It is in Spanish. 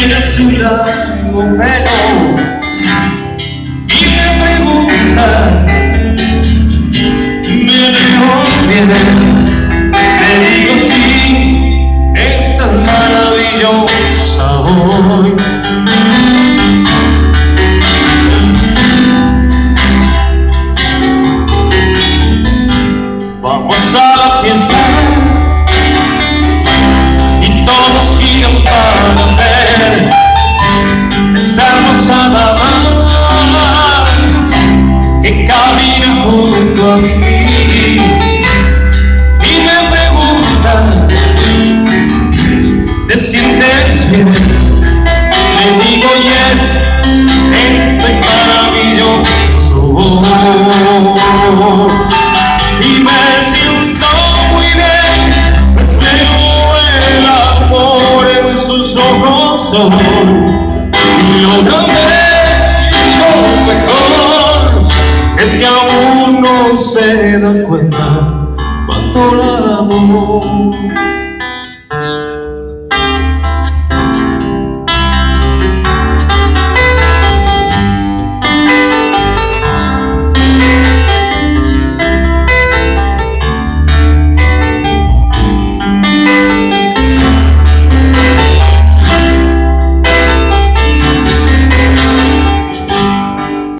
Llega su largo pelo y me pregunta, me dejó bien, le digo sí, es tan maravillosa hoy. Vamos a la fiesta hermosa dama que camina junto a mí y me pregunta ¿te sientes bien? Le digo yes, estoy maravilloso y me siento muy bien, pues veo el amor en sus ojos hoy. Y lo es que aún no se da cuenta cuánto la amo.